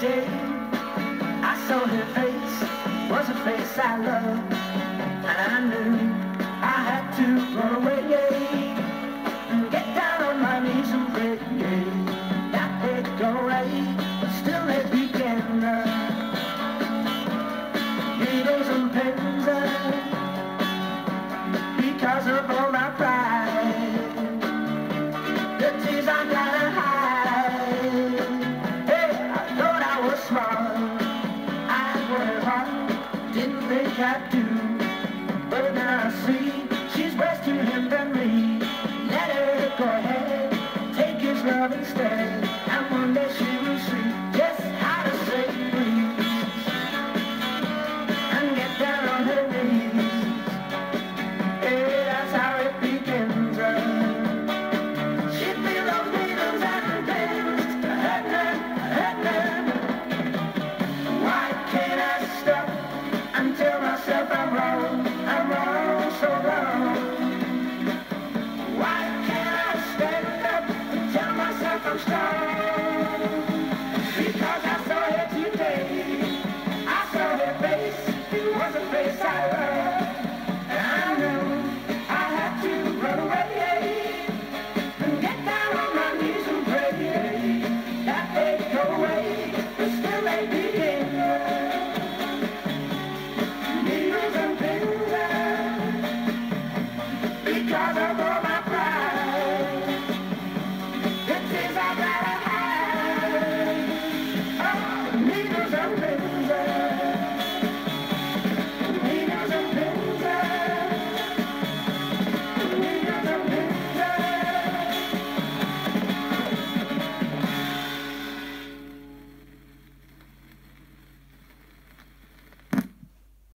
day I saw her face was a face I loved. And I knew I had to run away. And get down on my knees and pray That they'd go right, but still they began. Needles and pins didn't think I'd do. But now I see she's worse to him than me. Let her go ahead.